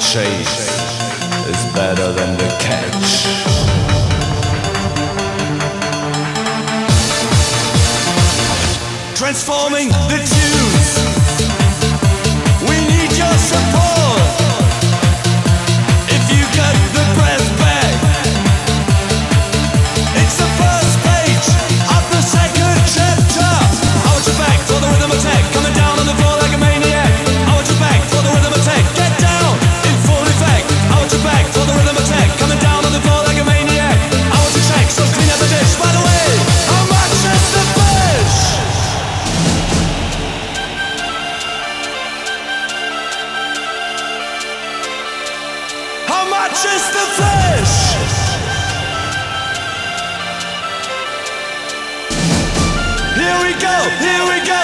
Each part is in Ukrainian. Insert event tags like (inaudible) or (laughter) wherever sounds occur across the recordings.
chase is better than the catch. Transforming the tunes. We need your support. How much is the fish? Here we go, here we go,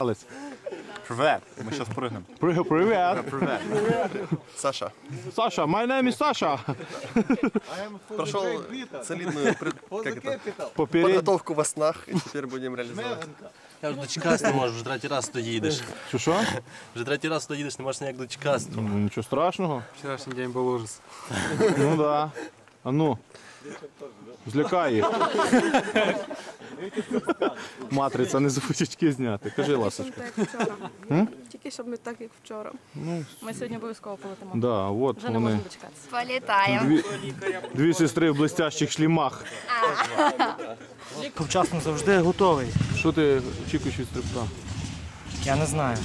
Resurrection! Алес. Привет. Мы сейчас прыгнем. Привет. Привет. Привет. Саша, Саша, my name is Саша. прошел солидную пред- как это, Поперед... подготовку во снах, и теперь будем реализовать. Я вже дочекатися не можу, вже третій раз туди їдеш. Що що? Вже третій раз туди їдеш, не можеш ніяк дочекатися. Ну, нічого страшного. Вчорашній день був ужас. Ну да. А ну. Злякай їх. Матриця, не забудь очки зняти. Кажи, ласочка. Так, як вчора. Тільки щоб ми так, як вчора. Ми сьогодні обов'язково полетимо. Да, от Вже не вони. можемо дочекатися. Політаємо. Дві, дві сестри в блестящих шлімах. Вчасно завжди готовий. Що ти очікуєш від стрибка? Я не знаю.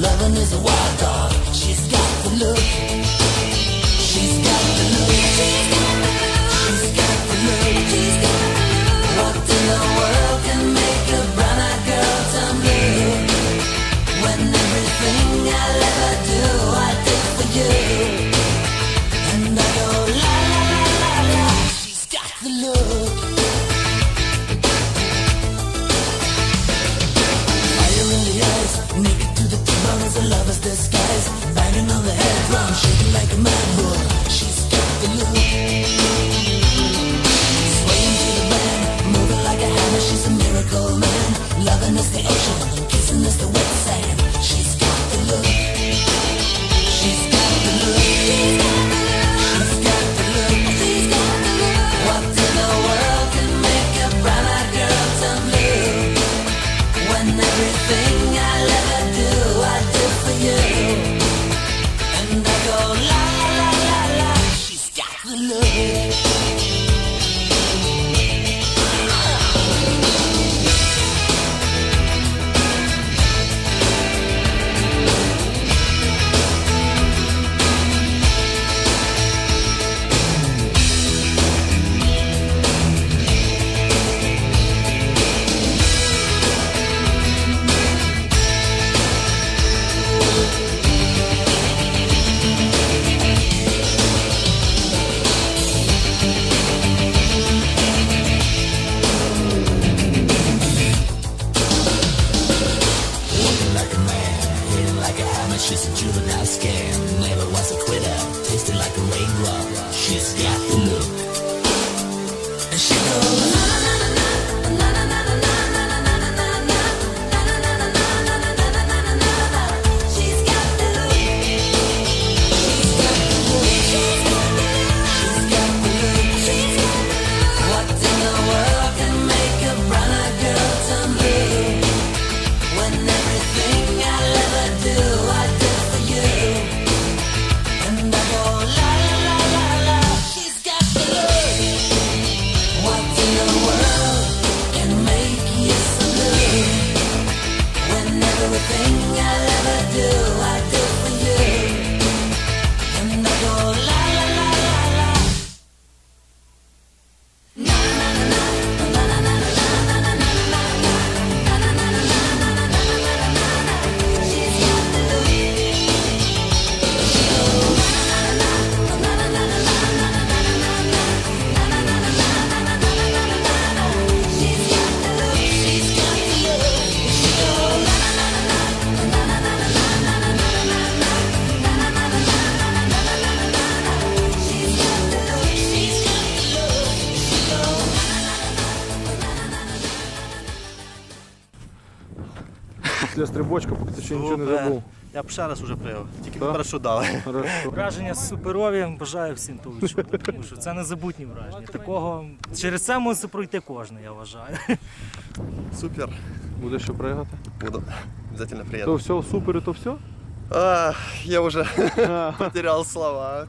loving is a wild dog. She's got the look. She's got the look. like a man, hitting like a hammer, she's a juvenile scam. Never was a quitter, tasting like a raindrop, she's got the look. And she knows. після стрибочка, поки ти ще нічого не забув. Я б ще раз уже прийняв, тільки Так? хорошо дали. Хорошо. Враження суперові, бажаю всім того відчути, тому що це незабутні враження. Такого через це мусить пройти кожен, я вважаю. Супер. Будеш ще пригати? Буду. Обязательно приеду. То все супер, то все? А, я вже (laughs) потеряв слова.